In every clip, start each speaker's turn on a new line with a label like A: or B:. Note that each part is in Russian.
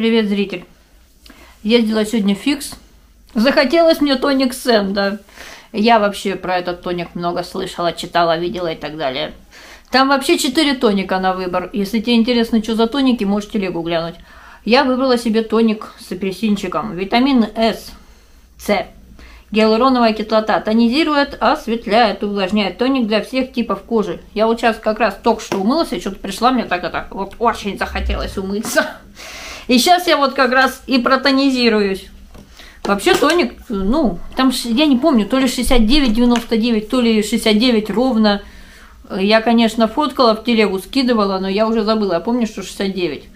A: Привет, зритель. Ездила сегодня фикс. Захотелось мне тоник Сэм, да. Я вообще про этот тоник много слышала, читала, видела и так далее. Там вообще 4 тоника на выбор. Если тебе интересно, что за тоники, можете телегу глянуть. Я выбрала себе тоник с апельсинчиком. Витамин С, С. Гиалуроновая кислота тонизирует, осветляет, увлажняет. Тоник для всех типов кожи. Я вот сейчас как раз только что умылась, и что-то пришла, мне так это вот очень захотелось умыться. И сейчас я вот как раз и протонизируюсь. Вообще тоник, ну, там, я не помню, то ли 69,99, то ли 69 ровно. Я, конечно, фоткала в телегу, скидывала, но я уже забыла. Я помню, что 69.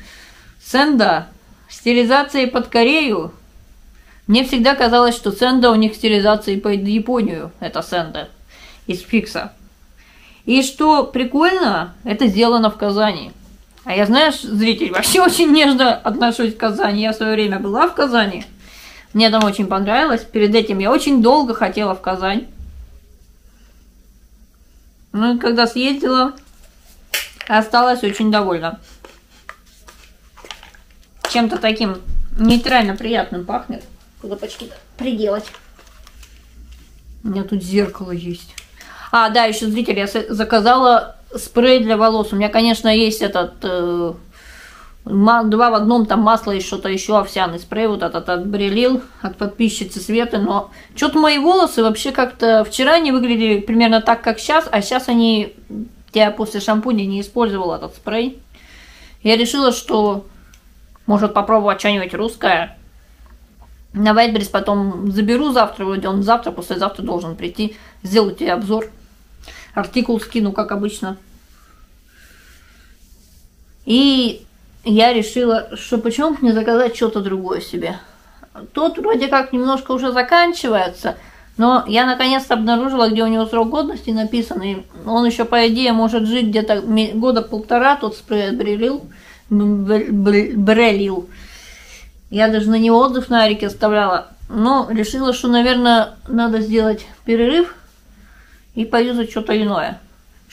A: Сенда. Стерилизация под Корею. Мне всегда казалось, что Сенда у них стерилизация под Японию. Это Сенда. Из фикса. И что прикольно, это сделано в Казани. А я, знаешь, зритель, вообще очень нежно отношусь к Казани. Я в свое время была в Казани. Мне там очень понравилось. Перед этим я очень долго хотела в Казань. Ну и когда съездила, осталась очень довольна. Чем-то таким нейтрально приятным пахнет. Куда почти приделать. У меня тут зеркало есть. А, да, еще зритель, я заказала спрей для волос. У меня, конечно, есть этот э, два в одном, там масло и что-то еще, овсяный спрей, вот этот от Брелил, от подписчицы Светы, но что-то мои волосы вообще как-то вчера не выглядели примерно так, как сейчас, а сейчас они, я после шампуня не использовала этот спрей. Я решила, что может попробовать что-нибудь русское. На Вайтберис потом заберу завтра, вроде он завтра, послезавтра должен прийти, сделать тебе обзор. Артикул скину, как обычно. И я решила, что почему мне заказать что-то другое себе. Тот вроде как немножко уже заканчивается, но я наконец-то обнаружила, где у него срок годности написан, и он еще, по идее, может жить где-то года полтора, тот спрей брелил, брелил. Я даже на него отзыв на Арике оставляла, но решила, что, наверное, надо сделать перерыв и поюзать что-то иное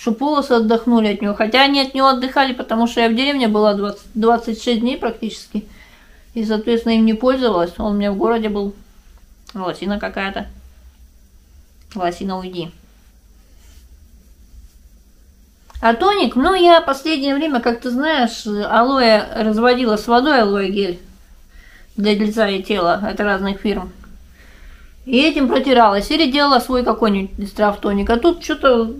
A: чтобы волосы отдохнули от него. Хотя они от него отдыхали, потому что я в деревне была 20, 26 дней практически. И, соответственно, им не пользовалась. Он у меня в городе был. Лосина какая-то. Лосина, уйди. А тоник, ну, я последнее время, как ты знаешь, алоэ разводила с водой, алоэ гель для лица и тела. Это разных фирм. И этим протиралась. Или делала свой какой-нибудь из трав тоник. А тут что-то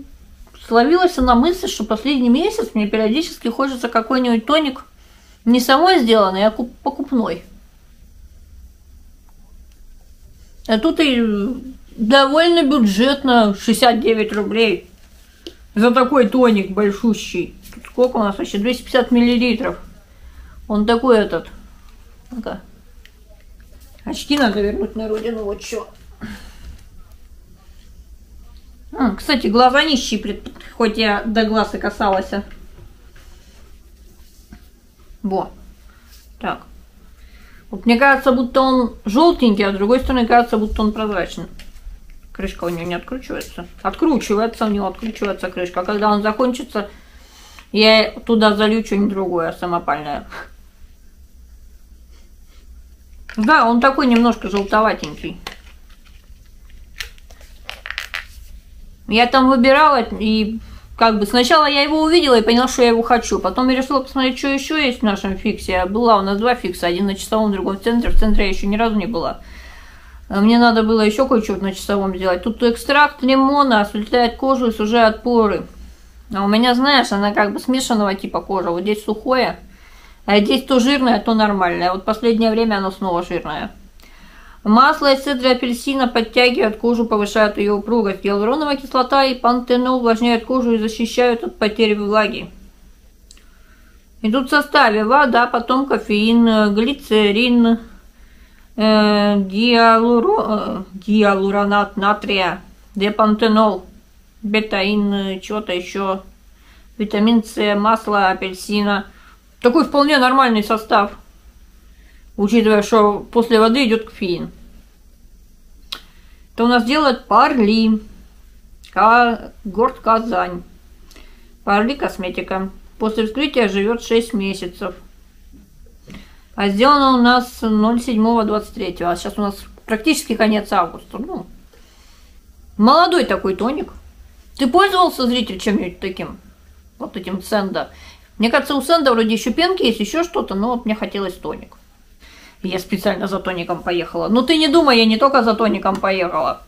A: словилась на мысли, что последний месяц мне периодически хочется какой-нибудь тоник не самой сделанный, а покупной. А тут и довольно бюджетно 69 рублей за такой тоник большущий. Тут сколько у нас вообще? 250 миллилитров. Он такой этот. Ну-ка. Очки надо вернуть на родину, вот что. А, кстати, глаза не щиплет, хоть я до глаз и касалась. Во. Так. Вот мне кажется, будто он желтенький, а с другой стороны кажется, будто он прозрачный. Крышка у него не откручивается. Откручивается у него, откручивается крышка. А когда он закончится, я туда залью что-нибудь другое, самопальное. Да, он такой немножко желтоватенький. Я там выбирала и как бы сначала я его увидела и поняла, что я его хочу. Потом я решила посмотреть, что еще есть в нашем фиксе. Была у нас два фикса, один на часовом, другой в центре. В центре я еще ни разу не была. А мне надо было еще кое-что на часовом сделать. Тут экстракт лимона осветляет кожу и сужает поры. А у меня, знаешь, она как бы смешанного типа кожа. Вот здесь сухое, а здесь то жирное, то нормальное. Вот последнее время оно снова жирное. Масло из цедры апельсина подтягивают кожу, повышают ее упругость. Гиалуроновая кислота и пантенол увлажняют кожу и защищают от потери влаги. И тут в составе вода, потом кофеин, глицерин, э, диалуро, э, диалуронат натрия, депантенол, бетаин, что-то еще, витамин С, масло апельсина. Такой вполне нормальный состав учитывая, что после воды идет кофеин. То у нас делают парли, город Казань. Парли косметика. После вскрытия живет 6 месяцев. А сделано у нас 07.23, а сейчас у нас практически конец августа. Ну, молодой такой тоник. Ты пользовался, зритель, чем-нибудь таким? Вот этим Сенда? Мне кажется, у Сенда вроде еще пенки есть, еще что-то, но вот мне хотелось тоник. Я специально за тоником поехала. Ну ты не думай, я не только за тоником поехала.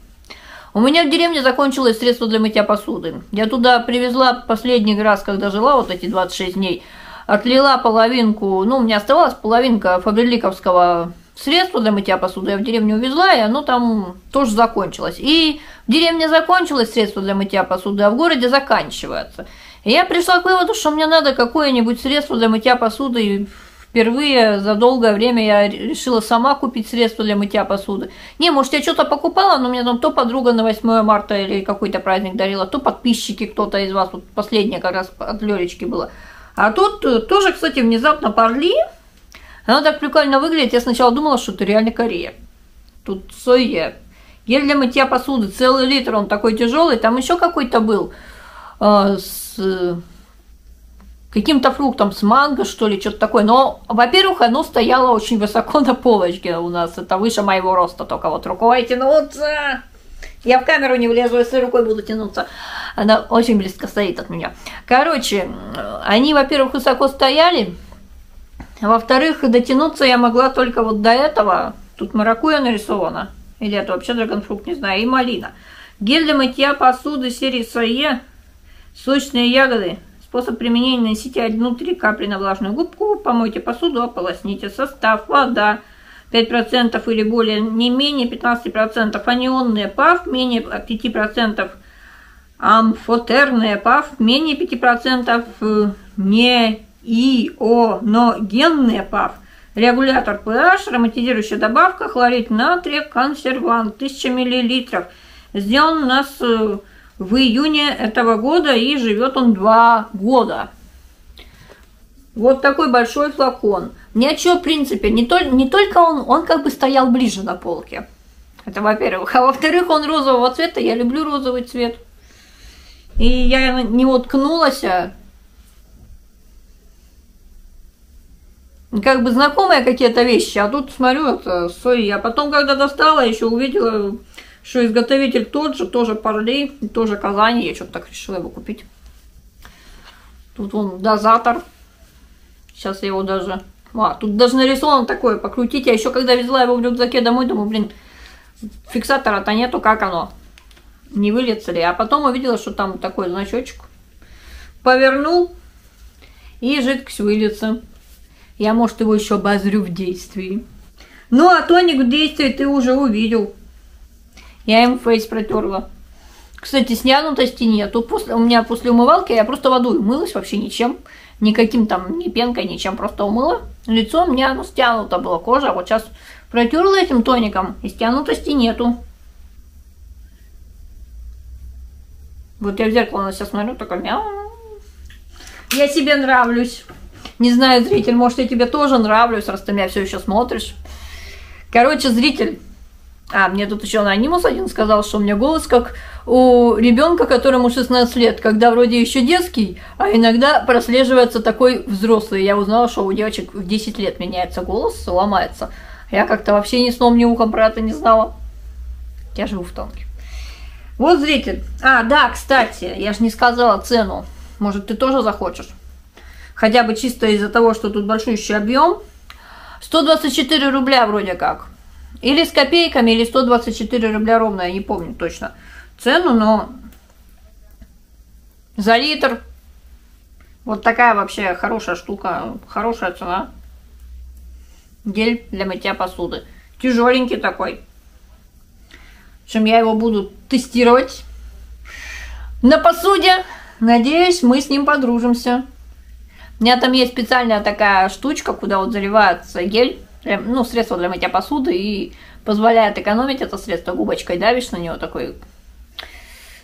A: У меня в деревне закончилось средство для мытья посуды. Я туда привезла последний раз, когда жила вот эти 26 дней. Отлила половинку, ну, у меня оставалась половинка фабриликовского средства для мытья посуды. Я в деревню увезла, и оно там тоже закончилось. И в деревне закончилось средство для мытья посуды, а в городе заканчивается. И я пришла к выводу, что мне надо какое-нибудь средство для мытья посуды Впервые за долгое время я решила сама купить средства для мытья посуды. Не, может, я что-то покупала, но мне там то подруга на 8 марта или какой-то праздник дарила, то подписчики кто-то из вас, вот последнее как раз от Лёлечки было. А тут э, тоже, кстати, внезапно Парли, она так прикольно выглядит, я сначала думала, что это реально Корея. Тут соя. Гель для мытья посуды, целый литр, он такой тяжелый, там еще какой-то был э, с каким-то фруктом, с манго, что ли, что-то такое. Но, во-первых, оно стояло очень высоко на полочке у нас. Это выше моего роста, только вот рукой тянуться. Я в камеру не влезу, если рукой буду тянуться. Она очень близко стоит от меня. Короче, они, во-первых, высоко стояли. Во-вторых, дотянуться я могла только вот до этого. Тут маракуя нарисована. Или это вообще драгонфрукт, не знаю. И малина. Гель для мытья посуды серии Сое. Сочные ягоды. Способ применения нанесите одну-три капли на влажную губку, помойте посуду, ополосните. Состав вода 5% или более, не менее 15%. Анионные ПАВ менее 5%. Амфотерные ПАВ менее 5%. Не ионогенные ПАВ. Регулятор pH, ароматизирующая добавка, хлорид натрия, консервант, 1000 мл. Сделан у нас э, в июне этого года, и живет он два года. Вот такой большой флакон. Ни о чем, в принципе, не, то, не только он, он как бы стоял ближе на полке. Это во-первых. А во-вторых, он розового цвета, я люблю розовый цвет. И я не уткнулась, а как бы знакомые какие-то вещи, а тут смотрю, это сои. А потом, когда достала, еще увидела что изготовитель тот же, тоже Парлей, тоже Казани. Я что-то так решила его купить. Тут вон дозатор. Сейчас я его даже... А, тут даже нарисован такое, покрутить. Я еще когда везла его в рюкзаке домой, думаю, блин, фиксатора-то нету, как оно? Не выльется ли? А потом увидела, что там такой значочек. Повернул, и жидкость выльется. Я, может, его еще обозрю в действии. Ну, а тоник в действии ты уже увидел. Я им фейс протерла. Кстати, снянутости нету. После, у меня после умывалки я просто водой умылась, вообще ничем. Никаким там, ни пенкой, ничем, просто умыла. Лицо у меня оно стянуто было, кожа. Вот сейчас протерла этим тоником, и стянутости нету. Вот я в зеркало на себя смотрю, такая мяу. Я себе нравлюсь. Не знаю, зритель, может, я тебе тоже нравлюсь, раз ты меня все еще смотришь. Короче, зритель, а, мне тут еще анонимус один сказал, что у меня голос как у ребенка, которому 16 лет, когда вроде еще детский, а иногда прослеживается такой взрослый. Я узнала, что у девочек в 10 лет меняется голос, ломается. Я как-то вообще ни сном, ни ухом про это не знала. Я живу в Тонке. Вот зритель. А, да, кстати, я же не сказала цену. Может, ты тоже захочешь? Хотя бы чисто из-за того, что тут большущий объем. 124 рубля вроде как. Или с копейками, или 124 рубля ровно, я не помню точно цену, но за литр вот такая вообще хорошая штука, хорошая цена. Гель для мытья посуды. Тяжеленький такой. В общем, я его буду тестировать на посуде. Надеюсь, мы с ним подружимся. У меня там есть специальная такая штучка, куда вот заливается гель ну, средство для мытья посуды и позволяет экономить это средство. Губочкой давишь на него такой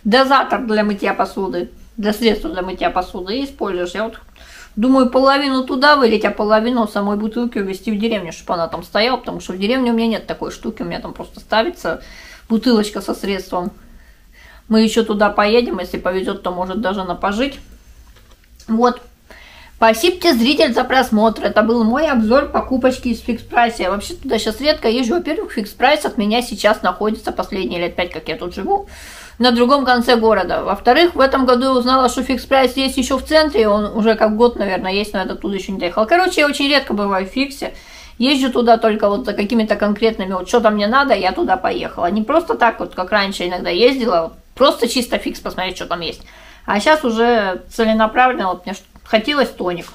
A: дозатор для мытья посуды, для средства для мытья посуды и используешь. Я вот думаю половину туда вылить, а половину самой бутылки увезти в деревню, чтобы она там стояла, потому что в деревне у меня нет такой штуки, у меня там просто ставится бутылочка со средством. Мы еще туда поедем, если повезет, то может даже на пожить. Вот, Спасибо зритель, за просмотр. Это был мой обзор покупочки из Fix Price а. Я вообще туда сейчас редко езжу. Во-первых, Fix Price от меня сейчас находится последние лет пять, как я тут живу, на другом конце города. Во-вторых, в этом году я узнала, что Fix Price есть еще в центре. Он уже как год, наверное, есть, но я оттуда еще не доехал. Короче, я очень редко бываю в фиксе. Езжу туда только вот за какими-то конкретными, вот что-то мне надо, я туда поехала. Не просто так вот, как раньше иногда ездила, просто чисто фикс посмотреть, что там есть. А сейчас уже целенаправленно, вот мне хотелось тоник.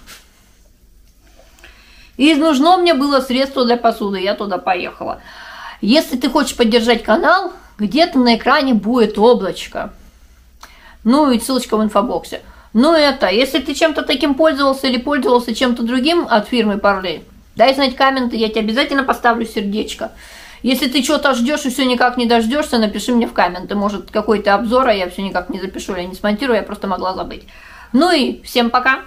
A: И нужно мне было средство для посуды, я туда поехала. Если ты хочешь поддержать канал, где-то на экране будет облачко. Ну и ссылочка в инфобоксе. Ну это, если ты чем-то таким пользовался или пользовался чем-то другим от фирмы Parley, дай знать комменты, я тебе обязательно поставлю сердечко. Если ты что-то ждешь и все никак не дождешься, напиши мне в комменты. Может, какой-то обзор, а я все никак не запишу, я не смонтирую, я просто могла забыть. Ну и всем пока!